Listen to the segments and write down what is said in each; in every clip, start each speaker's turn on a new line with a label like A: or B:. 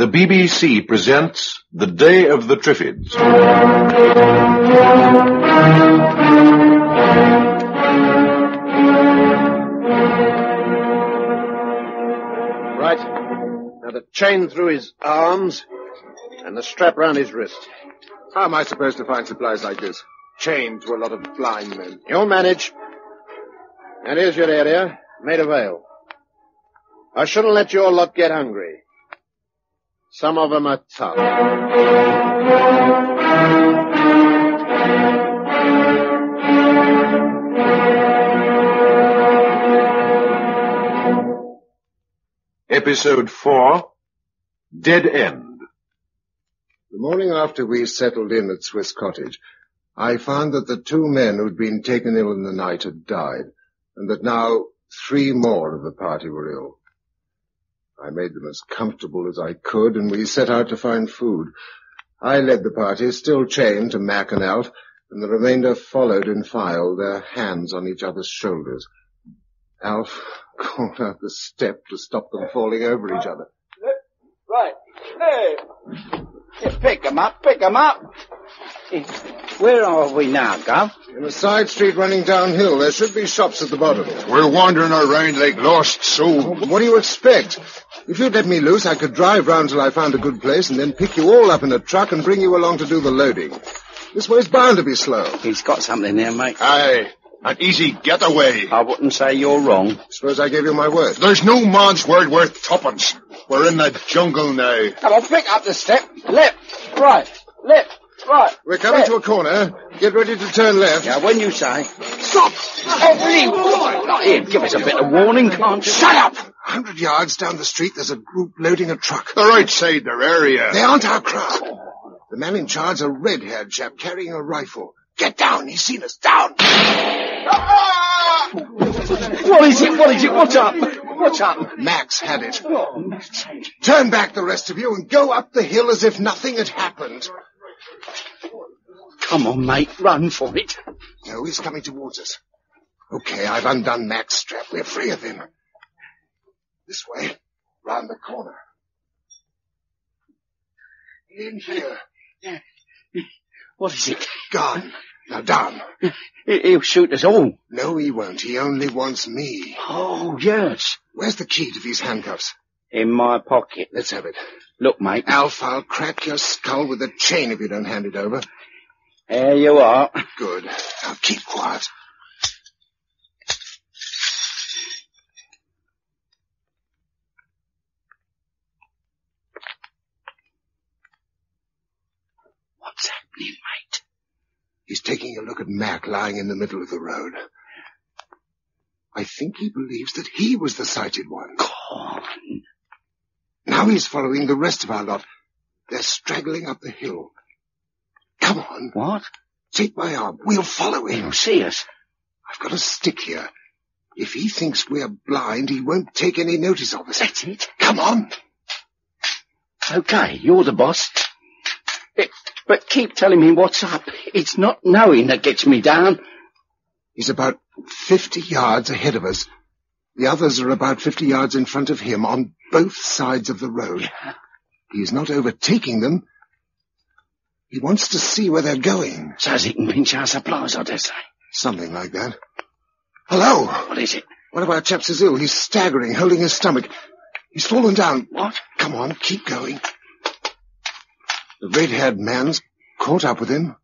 A: the BBC presents The Day of the Triffids.
B: Right. Now the chain through his arms and the strap round his wrist.
C: How am I supposed to find supplies like this? Chained to a lot of blind men.
B: You'll manage. And here's your area, made of ale. I shouldn't let your lot get hungry. Some of them are tough.
A: Episode 4, Dead End.
C: The morning after we settled in at Swiss Cottage, I found that the two men who'd been taken ill in the night had died, and that now three more of the party were ill. I made them as comfortable as I could, and we set out to find food. I led the party, still chained to Mac and Alf, and the remainder followed in file, their hands on each other's shoulders. Alf called out the step to stop them falling over each other.
D: Right. Hey. Pick 'em up, pick 'em up. Where are we now, Gov?
C: In a side street running downhill, there should be shops at the bottom.
E: We're wandering around like lost souls.
C: What do you expect? If you'd let me loose, I could drive round till I found a good place and then pick you all up in a truck and bring you along to do the loading. This way's bound to be slow.
D: He's got something there, mate.
E: Aye, an easy getaway.
D: I wouldn't say you're wrong.
C: Suppose I gave you my word.
E: There's no man's word worth tuppence. We're in the jungle now.
D: Come on, pick up the step. Left, right, left, right.
C: We're coming
D: left.
C: to a corner. Get ready to turn left.
D: Yeah, when you say.
C: Stop!
D: Every Not here. Give us a bit of warning, can't you?
C: Shut up! A hundred yards down the street, there's a group loading a truck.
E: The right side their area.
C: They aren't our crowd. The man in charge, a red-haired chap carrying a rifle. Get down! He's seen us. Down!
D: What is it? What is it? What's up? What's up?
C: Mac's had it. Turn back, the rest of you, and go up the hill as if nothing had happened.
D: Come on, mate. Run for it.
C: No, he's coming towards us. Okay, I've undone Mac's strap. We're free of him. This way, round the corner. In here.
D: What is it?
C: Gone. Now down.
D: He- He'll shoot us all.
C: No, he won't. He only wants me.
D: Oh, yes.
C: Where's the key to these handcuffs?
D: In my pocket.
C: Let's have it.
D: Look, mate.
C: Alf, I'll crack your skull with a chain if you don't hand it over.
D: There you are.
C: Good. Now keep quiet.
D: What's happening, mate?
C: He's taking a look at Mac lying in the middle of the road. I think he believes that he was the sighted one.
D: Gone.
C: Now he's following the rest of our lot. They're straggling up the hill. Come on,
D: What?
C: take my arm. We'll follow him.
D: He'll see us.
C: I've got a stick here. If he thinks we're blind, he won't take any notice of us.
D: That's it.
C: Come on.
D: Okay, you're the boss. Eh, But keep telling me what's up. It's not knowing that gets me down.
C: He's about 50 yards ahead of us. The others are about 50 yards in front of him on both sides of the road. He's not overtaking them. He wants to see where they're going.
D: So as he can pinch our supplies, I dare say.
C: Something like that. Hello!
D: What is it?
C: One of our chaps is ill. He's staggering, holding his stomach. He's fallen down.
D: What?
C: Come on, keep going. The red-haired man's caught up with him.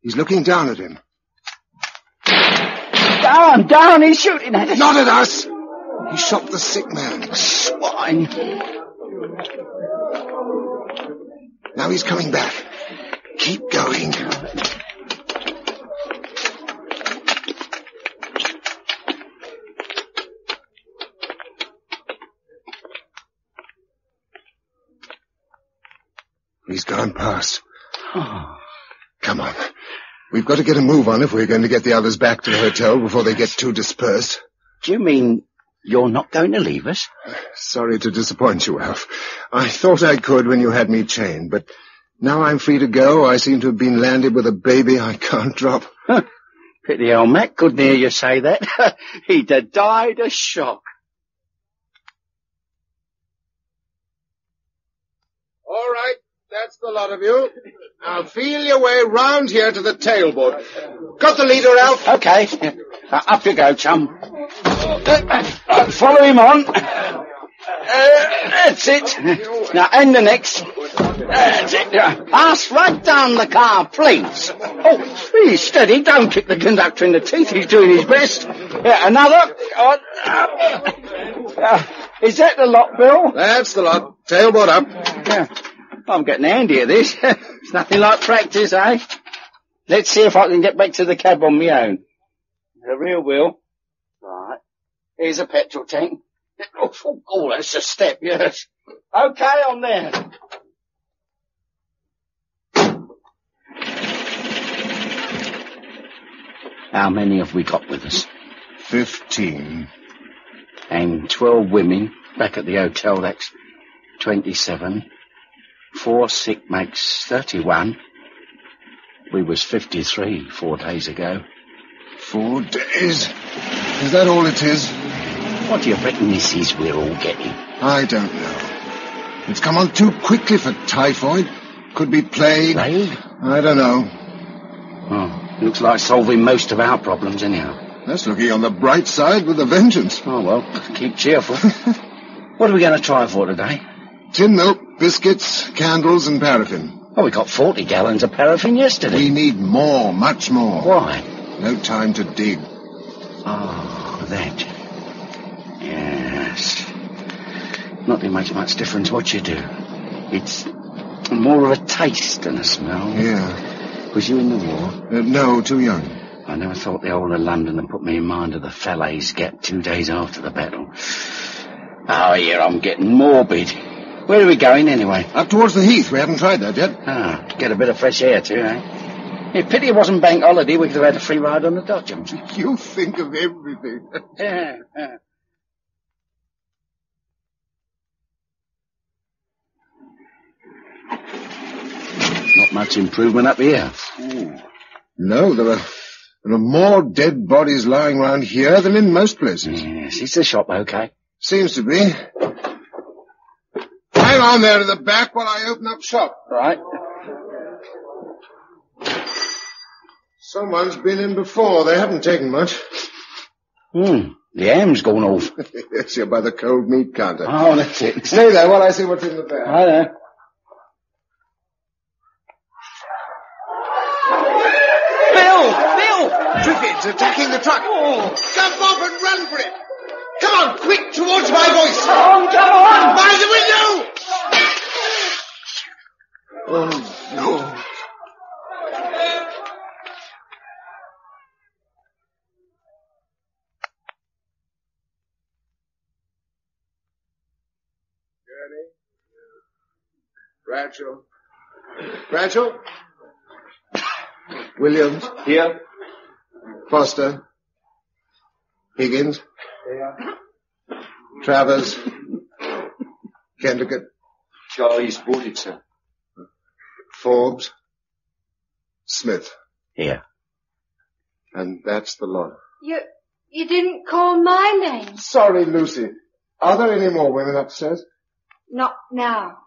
C: He's looking down at him.
D: Down, down, he's shooting at us.
C: Not at us! He shot the sick man.
D: Swine.
C: Now he's coming back. Keep going. He's gone past. Come on. We've got to get a move on if we're going to get the others back to the hotel before they get too dispersed.
D: do you mean you're not going to leave us?
C: Sorry to disappoint you, Alf. I thought I could when you had me chained, but now I'm free to go. I seem to have been landed with a baby I can't drop.
D: Pity old Mac couldn't hear you say that. He'd have died of shock.
C: The lot of you. Now feel your way round here to the tailboard. Got the leader, Alf?
D: Okay. Uh, up you go, chum. Uh, follow him on. Uh, that's it. Now, and the next. That's it. Pass right down the car, please. Oh, please, steady. Don't kick the conductor in the teeth. He's doing his best. Yeah, another. Uh, is that the lot, Bill?
C: That's the lot. Tailboard up.
D: Yeah. I'm getting handy at this. it's nothing like practice, eh? Let's see if I can get back to the cab on my own. The rear wheel. Right. Here's a petrol tank. Oh, oh, that's a step, yes. Okay, on there. How many have we got with us?
C: Fifteen.
D: And twelve women back at the hotel, that's twenty-seven. Four sick makes thirty-one. We was fifty-three four days ago.
C: Four days. Is that all it is?
D: What do you reckon this is we're all getting?
C: I don't know. It's come on too quickly for typhoid. Could be plague.
D: Plague?
C: I don't know.
D: Oh, looks like solving most of our problems anyhow.
C: That's looking on the bright side with a vengeance.
D: Oh well, keep cheerful. what are we going to try for today?
C: Tin milk, biscuits, candles, and paraffin.
D: Oh, we got 40 gallons of paraffin yesterday.
C: We need more, much more.
D: Why?
C: No time to dig.
D: Oh, that. Yes. Not that makes much difference what you do. It's more of a taste than a smell.
C: Yeah.
D: Was you in the war?
C: Uh, no, too young.
D: I never thought the whole of London had put me in mind of the Falaise Gap two days after the battle. Oh, yeah, I'm getting morbid. Where are we going anyway?
C: Up towards the heath. We haven't tried that yet.
D: Ah, to get a bit of fresh air too, eh? Yeah, pity it wasn't bank holiday. We could have had a free ride on the Dodgems.
C: You think of everything.
D: Yeah, yeah. Not much improvement up here.
C: No, there are, there are more dead bodies lying round here than in most places.
D: Yes, is the shop okay?
C: Seems to be. Hang on there to the back while I open up shop.
D: Right.
C: Someone's been in before. They haven't taken much.
D: Hmm. The ham's gone off.
C: yes, you're by the cold meat counter.
D: Oh, that's it.
C: Stay there while I see what's in the bag.
D: Hi there. Bill! Bill!
C: Triffids attacking the truck.
D: Oh.
C: Jump off and run for it. Come on, quick, towards my voice.
D: Come on, come on!
C: By the window! Oh, no. Bradshaw. Bradshaw? Williams?
D: Here.
C: Foster? Higgins? Travers? Kendrick?
D: Charlie's boarded, sir.
C: Forbes? Smith?
D: Here.
C: And that's the lot.
F: You, you didn't call my name.
C: Sorry, Lucy. Are there any more women upstairs?
F: Not now.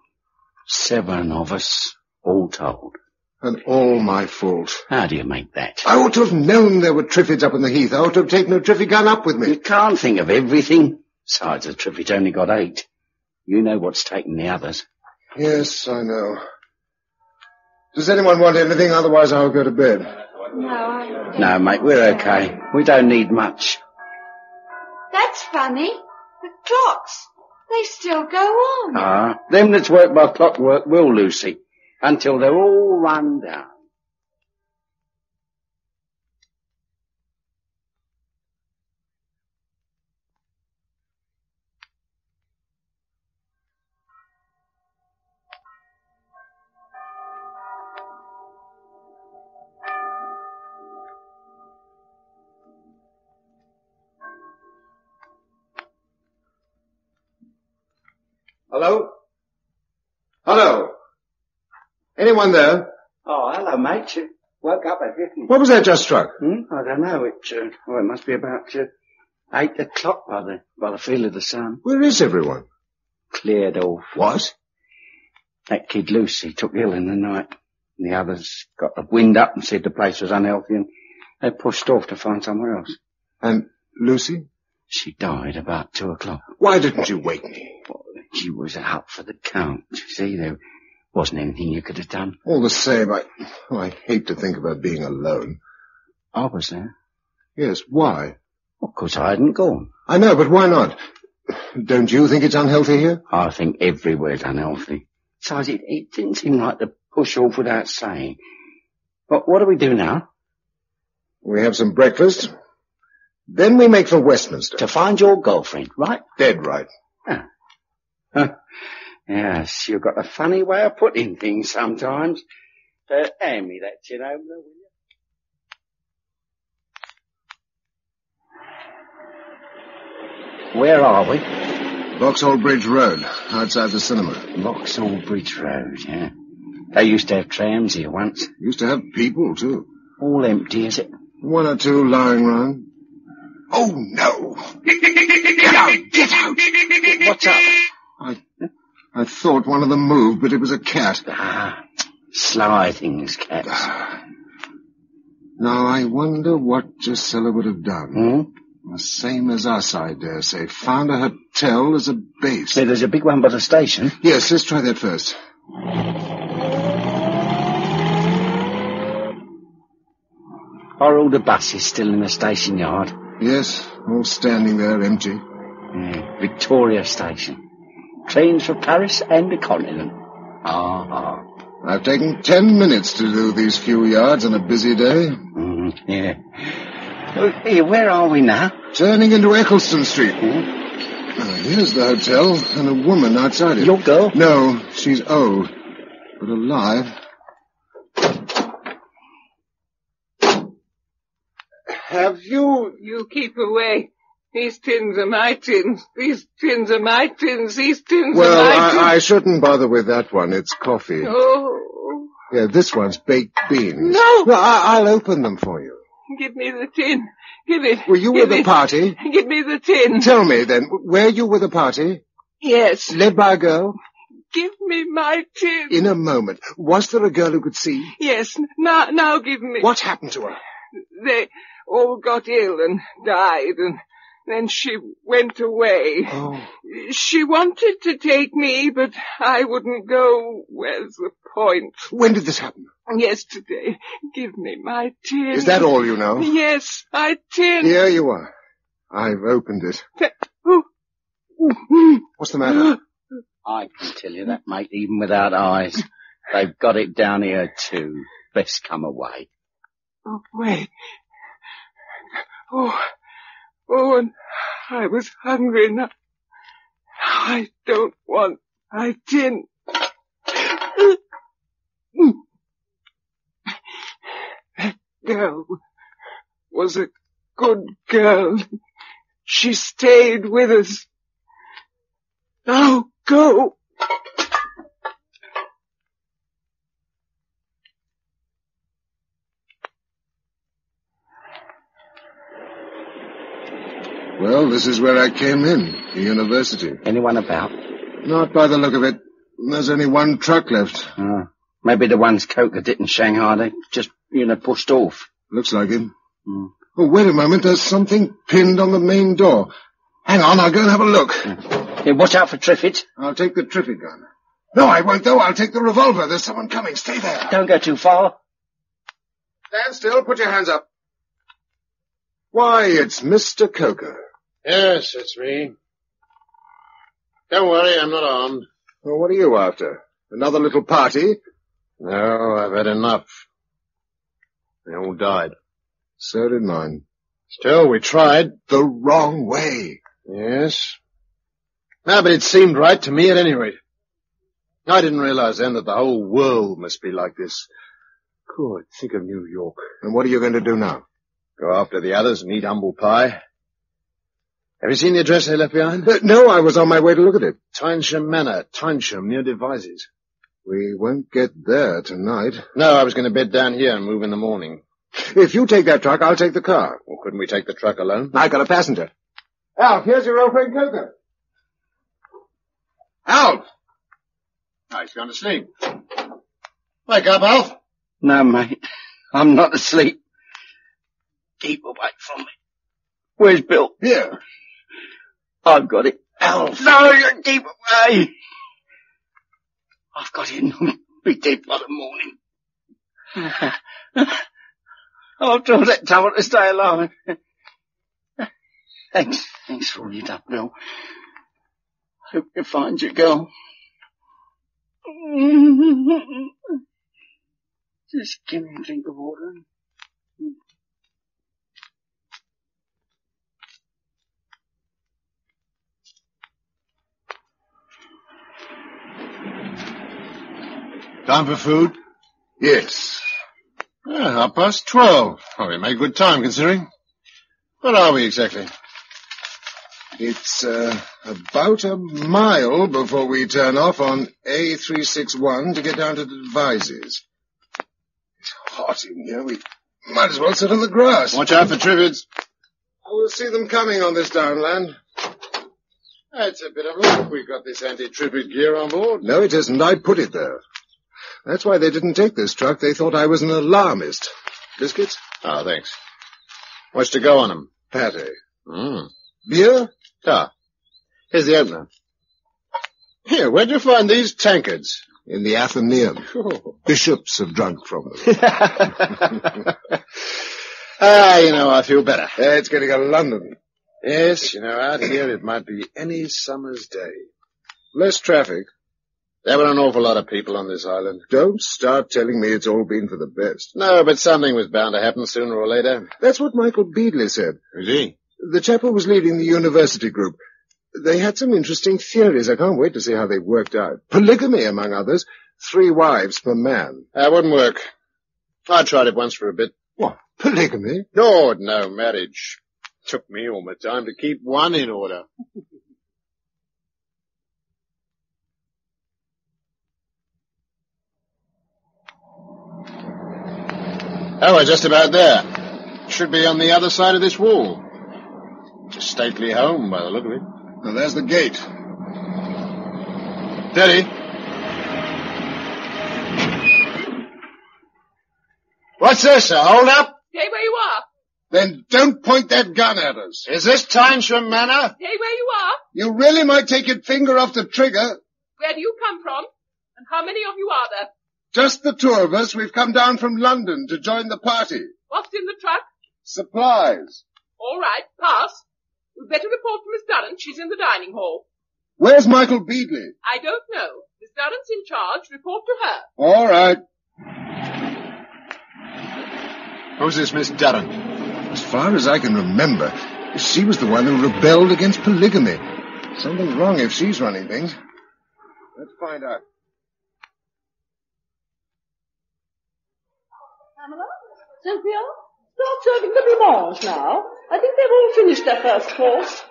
D: Seven of us, all told.
C: And all my fault.
D: How do you make that?
C: I ought to have known there were Triffids up in the heath. I ought to have taken a Triffid gun up with me.
D: You can't think of everything. Besides, the Triffid only got eight. You know what's taken the others.
C: Yes, I know. Does anyone want anything? Otherwise, I'll go to bed.
F: No, I...
D: No, mate, we're okay. We don't need much.
F: That's funny. The clocks, they still go on.
D: Ah, them that's work by clockwork will, Lucy, until they're all run down.
C: Hello? Hello? Anyone there?
D: Oh, hello, mate. You woke up, have you?
C: What was that just struck?
D: Hmm? I don't know. It, uh, well, it must be about uh, eight o'clock by the, by the feel of the sun.
C: Where is everyone?
D: Cleared off.
C: What?
D: That kid Lucy took ill in the night. And the others got the wind up and said the place was unhealthy and they pushed off to find somewhere else.
C: And Lucy?
D: She died about two o'clock.
C: Why didn't you wake me?
D: She was out for the count. See, there wasn't anything you could have done.
C: All the same, I, oh, I hate to think about being alone.
D: I was there.
C: Yes, why?
D: Of course I hadn't gone.
C: I know, but why not? Don't you think it's unhealthy here?
D: I think everywhere's unhealthy. Besides, it, it didn't seem like to push off without saying. But what do we do now?
C: We have some breakfast. Then we make for Westminster.
D: To find your girlfriend, right?
C: Dead right.
D: Huh. Yes, you've got a funny way of putting things sometimes. Uh, hand me that tin opener, will you? Where are we?
C: Vauxhall Bridge Road, outside the cinema.
D: Vauxhall Bridge Road, yeah. They used to have trams here once.
C: Used to have people, too.
D: All empty, is it?
C: One or two lying round. Oh, no! Get out! Get out!
D: What's up?
C: I, I thought one of them moved, but it was a cat.
D: Ah, sly things, cats.
C: Now, I wonder what Josella would have done.
D: Hmm?
C: The same as us, I dare say. Found a hotel as a base.
D: There's a big one by the station.
C: Yes, let's try that first.
D: Are all the buses still in the station yard?
C: Yes, all standing there empty.
D: Yeah, Victoria Station. Trains for Paris and the continent. Ah,
C: I've taken ten minutes to do these few yards on a busy day.
D: mm, yeah. Where are we now?
C: Turning into Eccleston Street. Ah, here's the hotel and a woman outside it.
D: Your girl?
C: No, she's old, but alive.
G: Have you? You keep away. These tins are my tins. These tins are my tins. These tins
C: Well,
G: are my tins.
C: I, I shouldn't bother with that one. It's coffee.
G: Oh,
C: Yeah, this one's baked beans.
G: No!
C: Well, I, I'll open them for you.
G: give me the tin. Give it.
C: Were you
G: give
C: with the party?
G: Give me the tin.
C: Tell me then, were you with the party?
G: Yes.
C: Led by a girl?
G: Give me my tin.
C: In a moment. Was there a girl who could see?
G: Yes. Now, now give me.
C: What happened to her?
G: They all got ill and died and then she went away.
C: Oh.
G: She wanted to take me, but I wouldn't go. Where's the point?
C: When did this happen?
G: Yesterday. Give me my tin.
C: Is that all you know?
G: Yes, my tin.
C: Here you are. I've opened it. What's the matter?
D: I can tell you that, mate, even without eyes. They've got it down here too. Best come away.
G: Oh, wait. Oh, oh, and I was hungry now. I don't want I didn't. That girl was a good girl. She stayed with us. Now go.
C: Well, this is where I came in, the university.
D: Anyone about?
C: Not by the look of it. There's only one truck left.
D: Uh, maybe the ones Coker did in Shanghai, they just, you know, pushed off.
C: Looks like him.
D: Hmm.
C: Oh, wait a moment. There's something pinned on the main door. Hang on, I'll go and have a look.
D: Yeah, watch out for Triffid.
C: I'll take the Triffid gun. No, I won't though. I'll take the revolver. There's someone coming. Stay there.
D: Don't go too far.
C: Stand still. Put your hands up. Why, it's Mr. Coker.
B: Yes, it's me. Don't worry, I'm not armed.
C: Well, what are you after? Another little party?
B: No, I've had enough. They all died.
C: So did mine.
B: Still, we tried.
C: The wrong way.
B: Yes. No, but it seemed right to me at any rate. I didn't realize then that the whole world must be like this. Good, think of New York.
C: And what are you going to do now?
B: Go after the others and eat humble pie. Have you seen the address they left behind?
C: Uh, no, I was on my way to look at it.
B: Tynesham Manor, Tynesham, near Devizes.
C: We won't get there tonight.
B: No, I was going to bed down here and move in the morning.
C: If you take that truck, I'll take the car.
B: Well, couldn't we take the truck alone?
C: I've got a passenger. Alf, here's your old friend Coker. Alf! I
B: he's gone to sleep. Wake up, Alf.
D: No, mate. I'm not asleep. Keep away from me. Where's Bill?
B: Here.
D: I've got it.
B: Alf.
D: No, you keep away. I've got it. I'll be dead by the morning. I'll tell that devil to stay alive. Thanks. Thanks for all you done, Bill. Hope you find your girl. Just give me a drink of water.
B: Time for food?
C: Yes.
B: Ah, half past twelve. Oh, we made good time considering. Where are we exactly?
C: It's uh, about a mile before we turn off on A361 to get down to the Devizes. It's hot in here. We might as well sit on the grass.
B: Watch out for triffids.
C: We'll see them coming on this downland.
B: It's a bit of luck we've got this anti-triffid gear on board.
C: No, it isn't. I put it there. That's why they didn't take this truck. They thought I was an alarmist. Biscuits?
B: Ah, thanks. What's to go on 'em?
C: Patty.
B: Hmm.
C: Beer?
B: Ah. Here's the opener. Here, where'd you find these tankards?
C: In the Athenaeum. Bishops have drunk from them.
B: ah, you know, I feel better.
C: Uh, it's going to go to London.
B: Yes, you know, out here it might be any summer's day.
C: Less traffic.
B: There were an awful lot of people on this island.
C: Don't start telling me it's all been for the best.
B: No, but something was bound to happen sooner or later.
C: That's what Michael Beadley said.
B: Is he?
C: The chap who was leading the university group. They had some interesting theories. I can't wait to see how they worked out. Polygamy, among others. Three wives per man.
B: That wouldn't work. I tried it once for a bit.
C: What? Polygamy?
B: Lord, no, marriage. Took me all my time to keep one in order. Oh, we're just about there. Should be on the other side of this wall. It's a stately home by the look of it.
C: Now there's the gate.
B: Steady. What's this, a hold up?
G: Stay where you are.
C: Then don't point that gun at us.
B: Is this Tynesham Manor?
G: Stay where you are.
C: You really might take your finger off the trigger.
G: Where do you come from? And how many of you are there?
C: Just the two of us. We've come down from London to join the party.
G: What's in the truck?
C: Supplies.
G: All right, pass. We'd better report to Miss Durrant. She's in the dining hall.
C: Where's Michael Beadley?
G: I don't know. Miss Durrant's in charge. Report to her.
C: All right.
B: Who's this Miss Durrant?
C: As far as I can remember, she was the one who rebelled against polygamy. Something wrong if she's running things. Let's find out.
H: Pamela? Cynthia? Start serving the blancmange now. I think they've all finished their first course.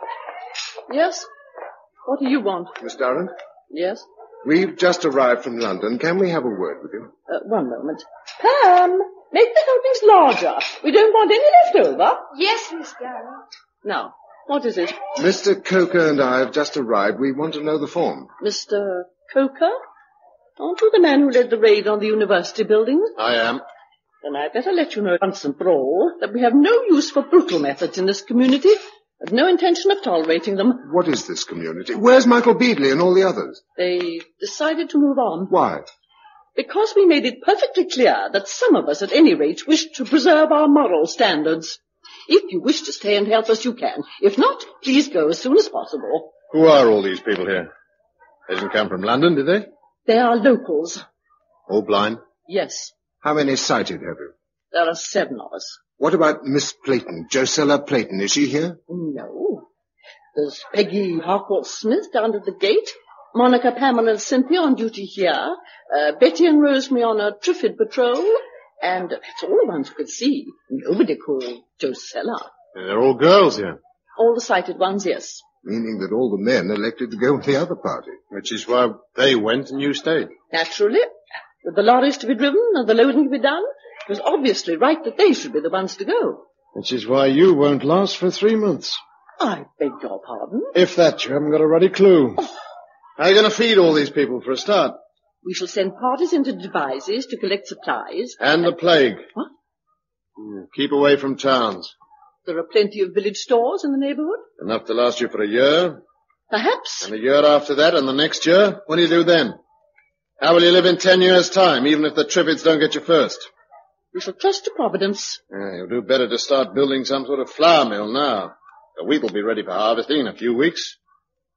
H: Yes? What do you want?
C: Miss Durrant,
H: Yes?
C: we've just arrived from London. Can we have a word with you?
H: Uh, one moment. Pam, make the helpings larger. We don't want any left over.
F: Yes, Miss Durrant.
H: Now, what is it?
C: Mr. Coker and I have just arrived. We want to know the form.
H: Mr. Coker? Aren't you the man who led the raid on the university buildings?
B: I am.
H: Then I'd better let you know once and for all that we have no use for brutal methods in this community, I've no intention of tolerating them.
C: What is this community? Where's Michael Beadley and all the others?
H: They decided to move on.
C: Why?
H: Because we made it perfectly clear that some of us at any rate wished to preserve our moral standards. If you wish to stay and help us, you can. If not, please go as soon as possible.
B: Who are all these people here? They didn't come from London, did they?
H: They are locals.
B: All blind?
H: Yes,
C: How many sighted have you?
H: there are seven of us.
C: What about Miss Playton, Josella Playton? Is she here?
H: No. There's Peggy Harcourt Smith down at the gate. Monica, Pamela, and Cynthia on duty here. Uh, Betty and Rosemary on a Triffid patrol. And that's all the ones who could see. Nobody called Josella.
B: They're all girls here.
H: All the sighted ones, yes.
C: Meaning that all the men elected to go with the other party.
B: Which is why they went and you stayed.
H: Naturally. With the lorries to be driven and the loading to be done, it was obviously right that they should be the ones to go.
B: Which is why you won't last for three months.
H: I beg your pardon.
B: If that, you haven't got a ruddy clue. Oh. How are you going to feed all these people for a start?
H: We shall send parties into Devizes to collect supplies.
B: And the plague.
H: What?
B: Keep away from towns.
H: There are plenty of village stores in the neighborhood.
B: Enough to last you for a year.
H: Perhaps.
B: And a year after that, and the next year, what do you do then? How will you live in ten years' time, even if the Triffids don't get you first?
H: We shall trust to Providence.
B: Yeah, you'll do better to start building some sort of flour mill now. The wheat will be ready for harvesting in a few weeks.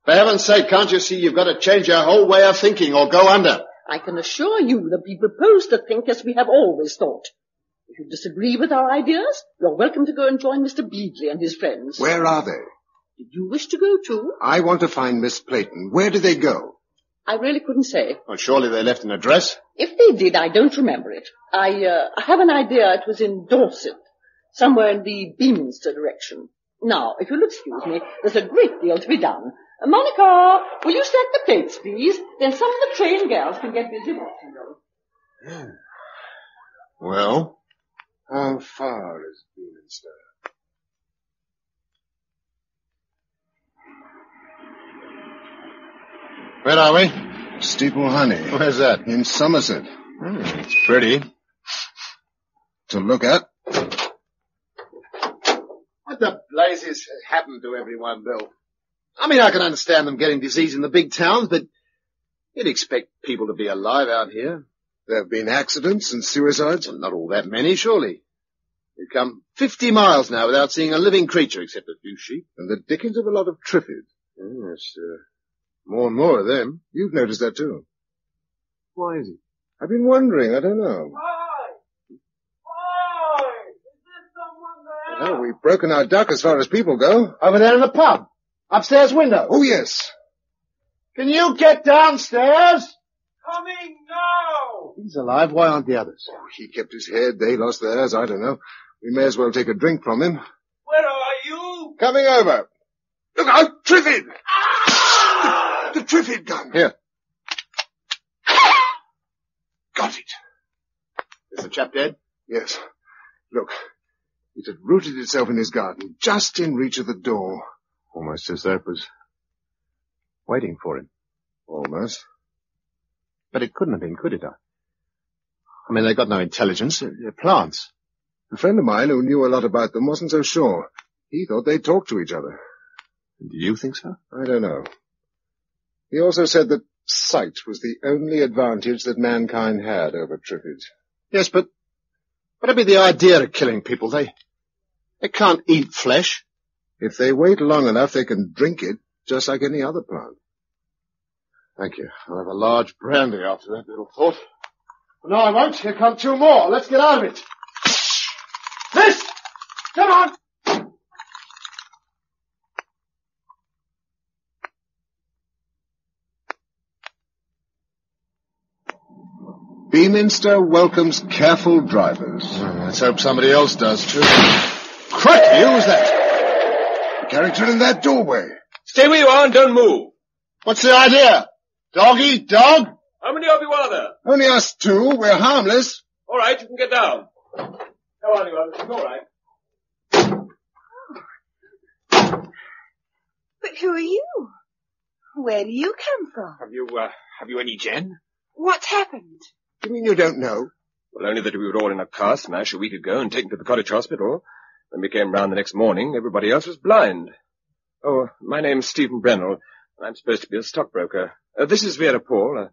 B: For heaven's sake, can't you see you've got to change your whole way of thinking or go under?
H: I can assure you that we propose to think as we have always thought. If you disagree with our ideas, you're welcome to go and join Mr. Beadley and his friends.
C: Where are they?
H: Did you wish to go too?
C: I want to find Miss Playton. Where do they go?
H: I really couldn't say.
B: Well, surely they left an address.
H: If they did, I don't remember it. I, uh, I have an idea it was in Dorset, somewhere in the Beaminster direction. Now, if you'll excuse me, there's a great deal to be done. Uh, Monica, will you set the plates, please? Then some of the train girls can get busy washing them.
B: Well?
C: How far is Beaminster?
B: Where are we?
C: Steeple Honey.
B: Where's that?
C: In Somerset.
B: Hmm, it's pretty.
C: To look at.
B: What the blazes happened to everyone, Bill? I mean, I can understand them getting disease in the big towns, but you'd expect people to be alive out here.
C: There have been accidents and suicides.
B: Well, not all that many, surely. We've come 50 miles now without seeing a living creature except a few sheep.
C: And the dickens of a lot of Triffids.
B: Yes, uh, more and more of them.
C: You've noticed that too.
B: Why is it?
C: I've been wondering. I don't know. Hi! Hi! Is there someone there? Well, we've broken our duck as far as people go.
B: Over there in the pub. Upstairs window.
C: Oh, yes.
B: Can you get downstairs?
I: Coming now!
B: He's alive. Why aren't the others?
C: Oh, he kept his head. They lost theirs. I don't know. We may as well take a drink from him.
I: Where are you?
C: Coming over. Look out, Triffid! The, the Triffid gun.
B: Here.
C: Got it.
B: Is the chap dead?
C: Yes. Look. It had rooted itself in his garden, just in reach of the door.
B: Almost as though it was waiting for him.
C: Almost.
B: But it couldn't have been, could it? I mean, they've got no intelligence. They're they're plants.
C: A friend of mine who knew a lot about them wasn't so sure. He thought they talked to each other.
B: Do you think so?
C: I don't know. He also said that sight was the only advantage that mankind had over Triffids.
B: Yes, but what'd be the idea of killing people? They, they can't eat flesh.
C: If they wait long enough, they can drink it, just like any other plant.
B: Thank you. I'll have a large brandy after that little thought. No, I won't. Here come two more. Let's get out of it. This! Come on!
C: Beaminster welcomes careful drivers.
B: Let's hope somebody else does too. Cracky, who's that?
C: The character in that doorway.
I: Stay where you are and don't move.
B: What's the idea? Dog eat dog?
I: How many of you are there?
C: Only us two. We're harmless.
I: All right, you can get down. Come on, you others. All right.
F: But who are you? Where do you come from?
I: Have you, uh, have you any gin?
F: What's happened?
C: You mean you don't know?
I: Well, only that we were all in a car smash a week ago and taken to the cottage hospital. When we came round the next morning, everybody else was blind. Oh, my name's Stephen Brennell. I'm supposed to be a stockbroker. Uh, this is Vera Paul, a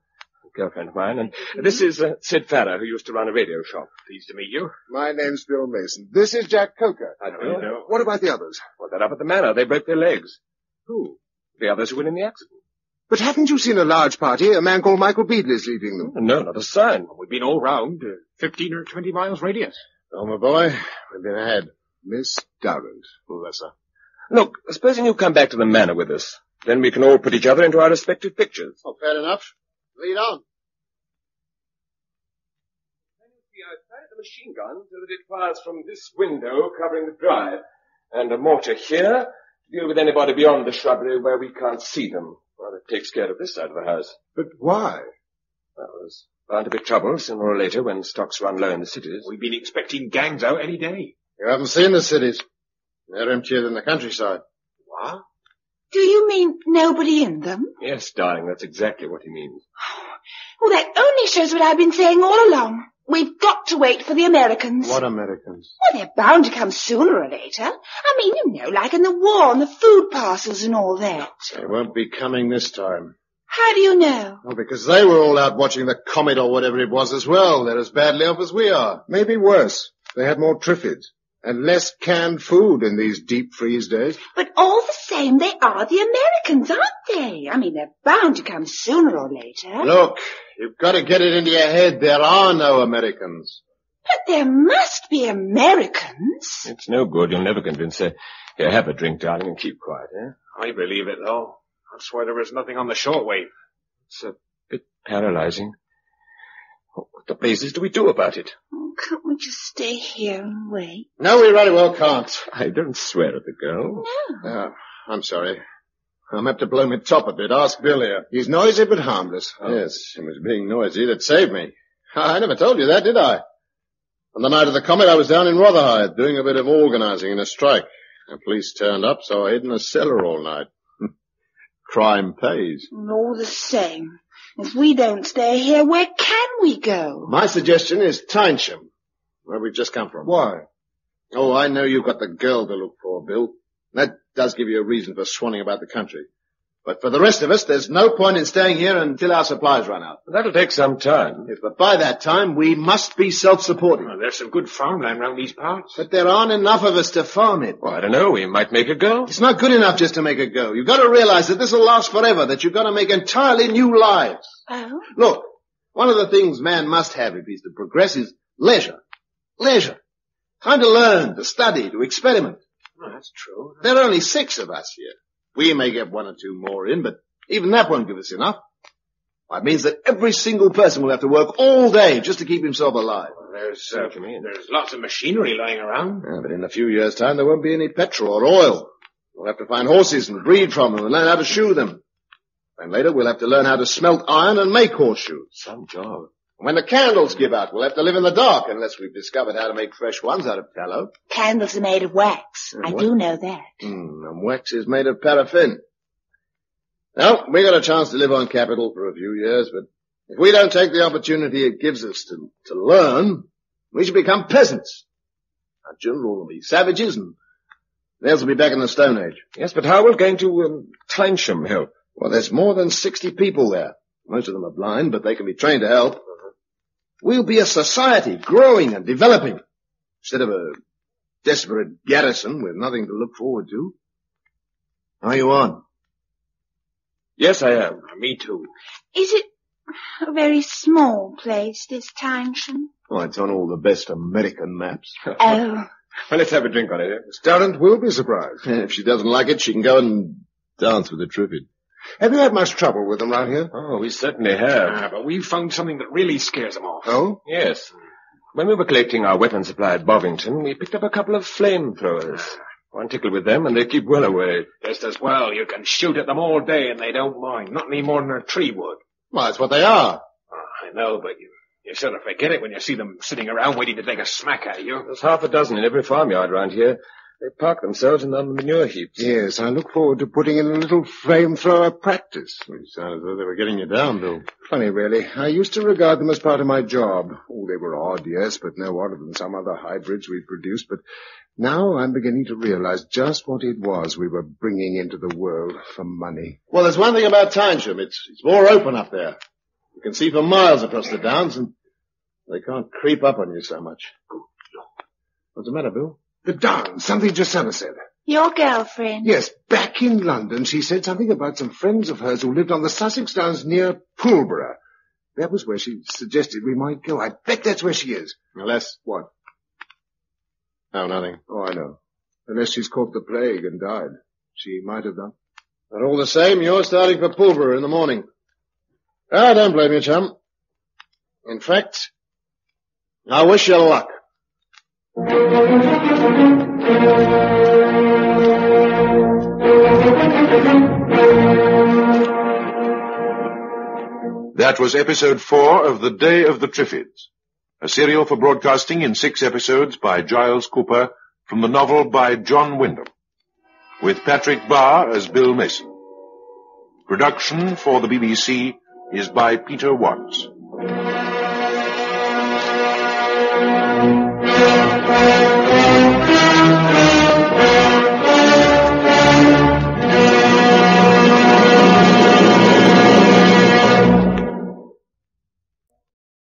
I: girlfriend of mine, and this is uh, Sid Farrer, who used to run a radio shop. Pleased to meet you.
C: My name's Bill Mason. This is Jack Coker.
I: I know you know.
C: What about the others?
I: Well, they're up at the manor. They broke their legs.
C: Who?
I: The others who were in the accident.
C: But haven't you seen a large party? A man called Michael Beadley's leading them.
I: No, not a sign.
J: We've been all round, uh, 15 or 20 miles radius.
B: Oh, my boy, we've been ahead.
C: Miss Durrant.
B: Bless her.
I: Look, supposing you come back to the manor with us. Then we can all put each other into our respective pictures.
B: Oh, fair enough. Lead on.
I: I fired the machine gun so that it fires from this window covering the drive, and a mortar here to deal with anybody beyond the shrubbery where we can't see them. Well, it takes care of this side of the house.
C: But why?
I: Well, there's bound to be trouble sooner or later when stocks run low in the cities.
J: We've been expecting gangs out any day.
B: You haven't seen the cities. They're emptier than the countryside.
J: What?
F: Do you mean nobody in them?
I: Yes, darling, that's exactly what he means.
F: Well, that only shows what I've been saying all along. We've got to wait for the Americans.
B: What Americans?
F: Well, they're bound to come sooner or later. I mean, you know, like in the war and the food parcels and all that.
B: They won't be coming this time.
F: How do you know?
B: Well, because they were all out watching the comet or whatever it was as well. They're as badly off as we are.
C: Maybe worse. They had more triffids and less canned food in these deep freeze days.
F: But all the same, they are the Americans, aren't they? I mean, they're bound to come sooner or later.
B: Look, you've got to get it into your head. There are no Americans.
F: But there must be Americans.
I: It's no good. You'll never convince her. Here, have a drink, darling, and keep quiet, eh?
J: I believe it, though. That's why there is nothing on the shortwave.
I: It's a bit paralyzing. What the blazes do we do about it?
F: Oh, can't we just stay here and wait?
B: No, we very well can't.
I: I don't swear at the girl.
F: No.
B: Uh, I'm sorry. I'm apt to blow my top a bit. Ask Bill here.
C: He's noisy but harmless.
B: Yes, it was being noisy that saved me. I never told you that, did I? On the night of the comet, I was down in Rotherhithe doing a bit of organizing in a strike. The police turned up, so I hid in a cellar all night. Crime pays.
F: All the same. If we don't stay here, where can we go?
B: My suggestion is Tynesham, where we've just come from.
C: Why?
B: Oh, I know you've got the girl to look for, Bill. That does give you a reason for swanning about the country. But for the rest of us, there's no point in staying here until our supplies run out.
I: That'll take some time.
B: Yes, but by that time, we must be self-supporting.
J: Well, there's some good farmland round these parts.
B: But there aren't enough of us to farm it.
I: Well, I don't know. We might make a go.
B: It's not good enough just to make a go. You've got to realize that this will last forever, that you've got to make entirely new lives.
F: Oh?
B: Look, one of the things man must have if he's to progress is leisure. Leisure. Time to learn, to study, to experiment.
J: Oh, that's true.
B: There are only six of us here. We may get one or two more in, but even that won't give us enough. It means that every single person will have to work all day just to keep himself alive.
J: There's, uh, there's lots of machinery lying around.
B: Yeah, but in a few years' time, there won't be any petrol or oil. We'll have to find horses and breed from them and learn how to shoe them. And later, we'll have to learn how to smelt iron and make horseshoes.
I: Some job.
B: When the candles give out, we'll have to live in the dark unless we've discovered how to make fresh ones out of tallow.
F: Candles are made of wax. I
B: what?
F: do know that.
B: Mm, and wax is made of paraffin. Now, we got a chance to live on capital for a few years, but if we don't take the opportunity it gives us to, to learn, we should become peasants. Our children will be savages and theirs will be back in the Stone Age.
I: Yes, but how will going to um, Tynesham help?
B: Well, there's more than 60 people there. Most of them are blind, but they can be trained to help. We'll be a society growing and developing instead of a desperate garrison with nothing to look forward to. Are you on?
I: Yes, I am.
J: Me too.
F: Is it a very small place, this Tynesham?
B: Oh, it's on all the best American maps.
F: Oh,
I: Well, let's have a drink on it. eh?
C: Miss Durrant will be surprised.
B: if she doesn't like it, she can go and dance with the Triffid.
C: Have you had much trouble with them round here?
I: Oh, we certainly have.
J: Ah, but we've found something that really scares them off.
C: Oh?
I: Yes. When we were collecting our weapon supply at Bovington, we picked up a couple of flamethrowers. One tickled with them, and they keep well away.
J: Just as well, you can shoot at them all day and they don't mind. Not any more than a tree would.
B: Well, that's what they are.
J: Oh, I know, but you, you sort of forget it when you see them sitting around waiting to take a smack at you.
I: There's half a dozen in every farmyard round here. They park themselves in the manure heaps.
C: Yes, I look forward to putting in a little flamethrower practice.
B: You sound as though they were getting you down, Bill.
C: Funny, really. I used to regard them as part of my job. Oh, they were odd, yes, but no odder than some other hybrids we produced. But now I'm beginning to realize just what it was we were bringing into the world for money.
B: Well, there's one thing about Tynesham. It's, it's more open up there. You can see for miles across the downs and they can't creep up on you so much. What's the matter, Bill?
C: The Downs, something Josella said.
F: your girlfriend?
C: Yes, back in London, she said something about some friends of hers who lived on the Sussex Downs near Pulborough. That was where she suggested we might go. I bet that's where she is.
B: Unless,
C: What?
B: oh, nothing.
C: Oh, I know. Unless she's caught the plague and died. She might have done.
B: But all the same, you're starting for Pulborough in the morning. I don't blame you, chum. In fact, I wish you luck.
A: That was episode four of The Day of the Triffids, a serial for broadcasting in six episodes by Giles Cooper from the novel by John Wyndham, with Patrick Barr as Bill Mason. Production for the BBC is by Peter Watts.